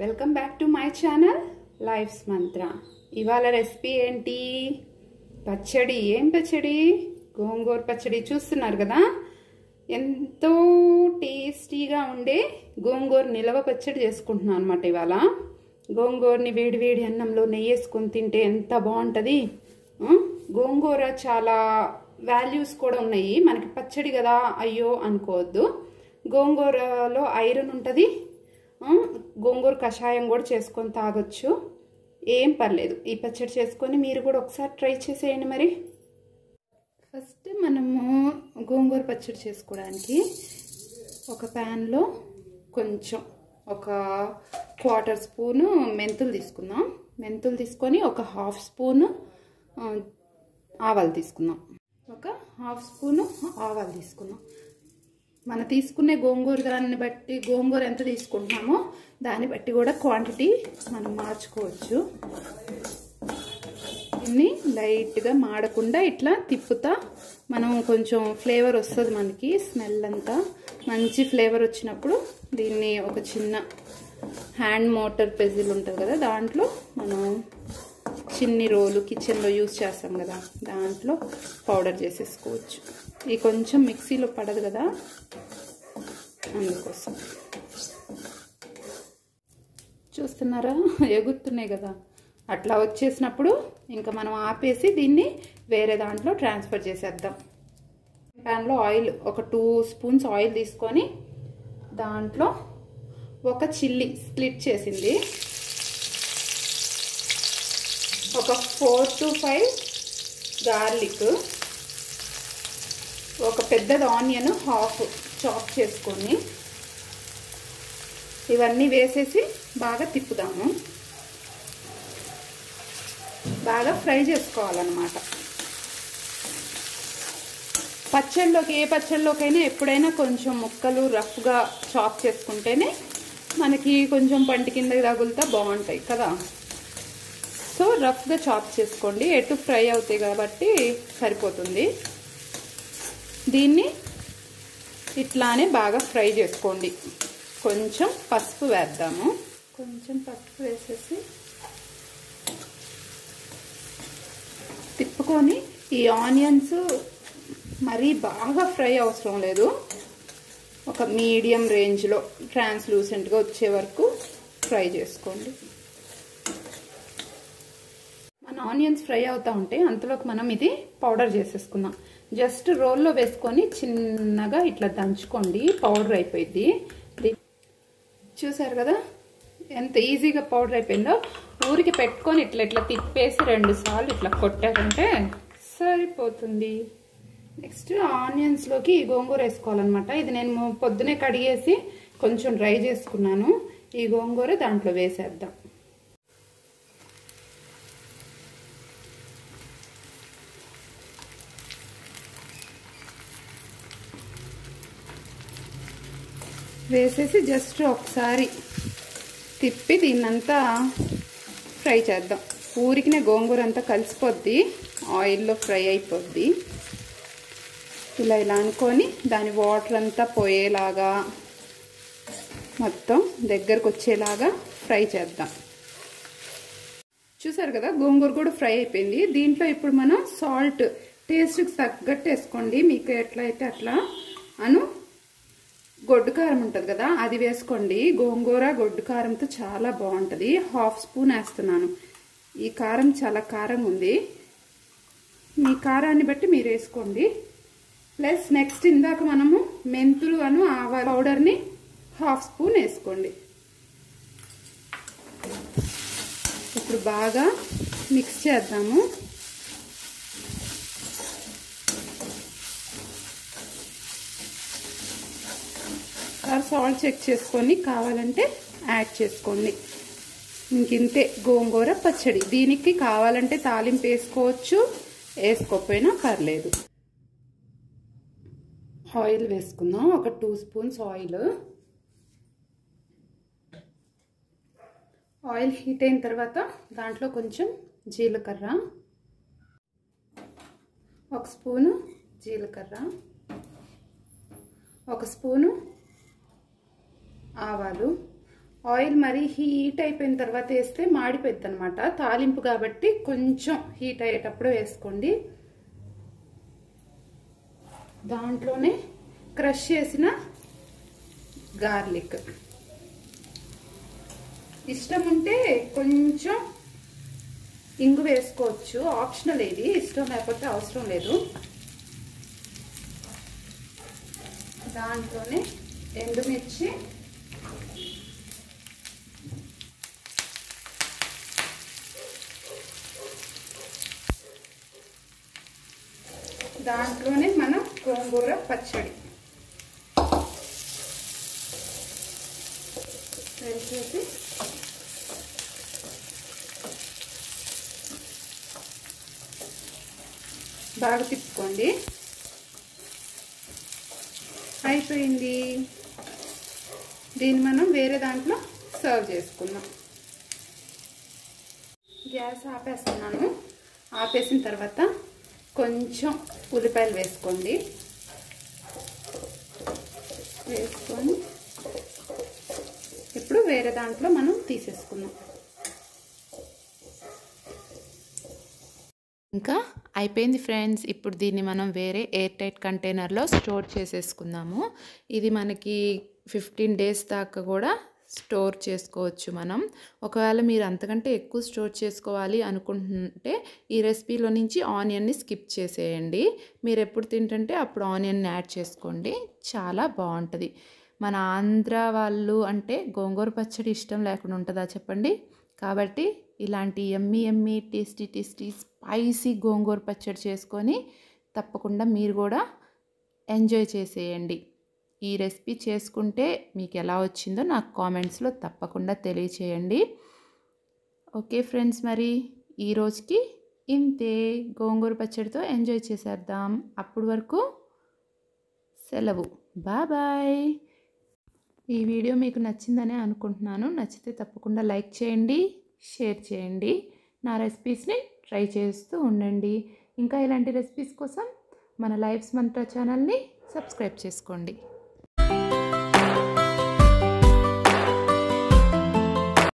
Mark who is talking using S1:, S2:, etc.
S1: Welcome back to my channel life's Mantra. ఇవాళ recipe ఏంటి? పచ్చడి. ఏం పచ్చడి? గోంగూర పచ్చడి చూస్తున్నారు కదా? ఎంతో టేస్టీగా ఉండే గోంగూర నిలవ పచ్చడి చేసుకుంటున్నాను అనమాట ఇవాళ. గోంగూరని వేడి వేడి అన్నంలో నెయ్యి వేసుకొని తింటే ఎంత బాగుంటుంది? గోంగూర చాలా వాల్యూస్ కూడా ఉన్నాయి. మనకి పచ్చడి కదా అయ్యో అనుకోవద్దు. గోంగూరలో ఐరన్ ఉంటుంది గోంగూర కషాయం కూడా చేసుకొని తాగొచ్చు. ఏం పర్లేదు. ఈ పచ్చడి చేసుకొని మీరు కూడా ఒకసారి ట్రై చేసేయండి మరి. ఫస్ట్ మనము గోంగూర పచ్చడి చేసుకోవడానికి ఒక ప్యాన్లో కొంచెం ఒక క్వార్టర్ స్పూను మెంతులు తీసుకుందాం. మెంతులు తీసుకొని ఒక హాఫ్ స్పూను ఆవాలు తీసుకుందాం. ఒక హాఫ్ స్పూను ఆవాలు తీసుకుందాం. మన తీసుకునే గోంగూర దాన్ని బట్టి గోంగూర ఎంత తీసుకుంటున్నామో దాన్ని బట్టి కూడా క్వాంటిటీ మనం మార్చుకోవచ్చు. దీన్ని లైట్గా మాడకుండా ఇట్లా తిప్పుతా. మనం కొంచెం ఫ్లేవర్ వస్తుంది మనకి స్మెల్ అంతా. మంచి ఫ్లేవర్ వచ్చినప్పుడు దీన్ని ఒక చిన్న హ్యాండ్ మోటార్ పెజిల్ ఉంటుంది కదా దాంట్లో మనం చిన్ని రోలు కిచెన్లో యూజ్ చేస్తాం కదా దాంట్లో పౌడర్ చేసేసుకోవచ్చు. ఇది కొంచెం మిక్సీలో పడదు కదా అందుకోసం. చూస్తున్నారా? ఎగుతున్నాయి కదా. అట్లా వచ్చేసినప్పుడు ఇంకా మనం ఆపేసి దీన్ని వేరే దాంట్లో ట్రాన్స్ఫర్ చేసేద్దాం. ప్యాన్లో ఆయిల్ ఒక టూ స్పూన్స్ ఆయిల్ తీసుకొని దాంట్లో ఒక చిల్లీ స్ప్లిట్ చేసింది. ఒక ఫోర్ టు ఫైవ్ గార్లిక్ ఒక పెద్దది ఆనియన్ హాఫ్ చాప్ చేసుకొని ఇవన్నీ వేసేసి బాగా తిప్పుదాము. బాగా ఫ్రై చేసుకోవాలన్నమాట. పచ్చళ్ళలోకి ఏ పచ్చళ్ళలోకైనా ఎప్పుడైనా కొంచెం ముక్కలు రఫ్గా చాప్ చేసుకుంటేనే మనకి కొంచెం పంటి కింద తగులుతా బాగుంటాయి కదా. సో రఫ్గా చాప్ చేసుకోండి. ఎటు ఫ్రై అవుతాయి కాబట్టి సరిపోతుంది. దీన్ని ఇట్లానే బాగా ఫ్రై చేసుకోండి. కొంచెం పసుపు వేద్దాము. కొంచెం పసుపు వేసేసి తిప్పుకొని ఈ ఆనియన్స్ మరీ బాగా ఫ్రై అవసరం లేదు. ఒక మీడియం రేంజ్లో ట్రాన్స్లూసెంట్గా వచ్చే వరకు ఫ్రై చేసుకోండి. ఆనియన్స్ ఫ్రై అవుతూ ఉంటే అంతలోకి మనం ఇది పౌడర్ చేసేసుకుందాం. జస్ట్ రోల్లో వేసుకొని చిన్నగా ఇట్లా దంచుకోండి. పౌడర్ అయిపోయింది చూసారు కదా? ఎంత ఈజీగా పౌడర్ అయిపోయిందో. ఊరికి పెట్టుకొని ఇట్లా ఇట్లా తిప్పేసి రెండు సార్లు ఇట్లా కొట్టారంటే సరిపోతుంది. నెక్స్ట్ ఆనియన్స్లోకి ఈ గోంగూర వేసుకోవాలన్నమాట. ఇది నేను పొద్దునే కడిగేసి కొంచెం డ్రై చేసుకున్నాను. ఈ గోంగూర దాంట్లో వేసేద్దాం. వేసేసి జస్ట్ ఒకసారి తిప్పి దీన్నంతా ఫ్రై చేద్దాం. ఊరికినే గోంగూర అంతా కలిసిపోద్ది ఆయిల్లో ఫ్రై అయిపోద్ది. ఇలా ఇలా అనుకొని దాని వాటర్ అంతా పోయేలాగా మొత్తం దగ్గరకు వచ్చేలాగా ఫ్రై చేద్దాం. చూసారు కదా గోంగూర కూడా ఫ్రై అయిపోయింది. దీంట్లో ఇప్పుడు మనం సాల్ట్ టేస్ట్కి తగ్గట్టు వేసుకోండి. మీకు ఎట్లా అయితే అట్లా అను గొడ్డు కారం ఉంటుంది కదా అది వేసుకోండి. గోంగూర గొడ్డు కారంతో చాలా బాగుంటుంది. హాఫ్ స్పూన్ వేస్తున్నాను. ఈ కారం చాలా కారం ఉంది. మీ కారాన్ని బట్టి మీరు వేసుకోండి. ప్లస్ నెక్స్ట్ ఇందాక మనము మెంతులు అను ఆవా పౌడర్ని హాఫ్ స్పూన్ వేసుకోండి. ఇప్పుడు బాగా మిక్స్ చేద్దాము. ఒకసారి సాల్ట్ చెక్ చేసుకొని కావాలంటే యాడ్ చేసుకోండి. ఇంకింతే గోంగూర పచ్చడి. దీనికి కావాలంటే తాలింపు వేసుకోవచ్చు వేసుకోకపోయినా పర్లేదు. ఆయిల్ వేసుకుందాం. ఒక two spoons oil oil heat అయిన తర్వాత దాంట్లో కొంచెం జీలకర్ర. ఒక స్పూను జీలకర్ర. ఒక స్పూను ఆవాలు. ఆయిల్ మరి హీట్ అయిపోయిన తర్వాత వేస్తే మాడిపోద్ది అనమాట తాలింపు కాబట్టి కొంచెం హీట్ అయ్యేటప్పుడు వేసుకోండి. దాంట్లోనే క్రష్ చేసిన గార్లిక్. ఇష్టం ఉంటే కొంచెం ఇంగు వేసుకోవచ్చు. ఆప్షనల్ ఇది ఇష్టం లేకపోతే అవసరం లేదు. దాంట్లోనే ఎండుమిర్చి దాంట్లోనే మనం గోంగూర పచ్చడి. వేసేసి బాగా తిప్పుకోండి. అయిపోయింది. దీన్ని మనం వేరే దాంట్లో సర్వ్ చేసుకుందాం. గ్యాస్ ఆపేస్తున్నాను. ఆపేసిన తర్వాత కొంచెం ఉల్లిపాయలు వేసుకోండి. వేసుకొని ఇప్పుడు వేరే దాంట్లో మనం తీసేసుకుందాం.
S2: ఇంకా అయిపోయింది ఫ్రెండ్స్. ఇప్పుడు దీన్ని మనం వేరే ఎయిర్ టైట్ కంటైనర్లో స్టోర్ చేసేసుకుందాము. ఇది మనకి ఫిఫ్టీన్ డేస్ దాకా కూడా స్టోర్ చేసుకోవచ్చు మనం. ఒకవేళ మీరు అంతకంటే ఎక్కువ స్టోర్ చేసుకోవాలి అనుకుంటుంటే ఈ రెసిపీలో నుంచి ఆనియన్ని స్కిప్ చేసేయండి. మీరు ఎప్పుడు తింటుంటే అప్పుడు ఆనియన్ని యాడ్ చేసుకోండి. చాలా బాగుంటుంది. మన ఆంధ్ర వాళ్ళు అంటే గోంగూర పచ్చడి ఇష్టం లేకుండా ఉంటుందా చెప్పండి? కాబట్టి ఇలాంటి yummy yummy tasty tasty spicy gongura pachadi చేసుకొని తప్పకుండా మీరు కూడా ఎంజాయ్ చేసేయండి. ఈ రెసిపీ చేసుకుంటే మీకు ఎలా వచ్చిందో నాకు కామెంట్స్లో తప్పకుండా తెలియచేయండి. ఓకే ఫ్రెండ్స్ మరి ఈ రోజుకి ఇంతే. గోంగూర పచ్చడితో ఎంజాయ్ చేసేద్దాం. అప్పటి వరకు సెలవు. బాయ్ ఈ వీడియో మీకు నచ్చిందనే అనుకుంటున్నాను. నచ్చితే తప్పకుండా లైక్ చేయండి షేర్ చేయండి. నా రెసిపీస్ని ట్రై చేస్తూ ఉండండి. ఇంకా ఇలాంటి రెసిపీస్ కోసం మన లైఫ్స్ మంత్ర ఛానల్ని సబ్స్క్రైబ్ చేసుకోండి.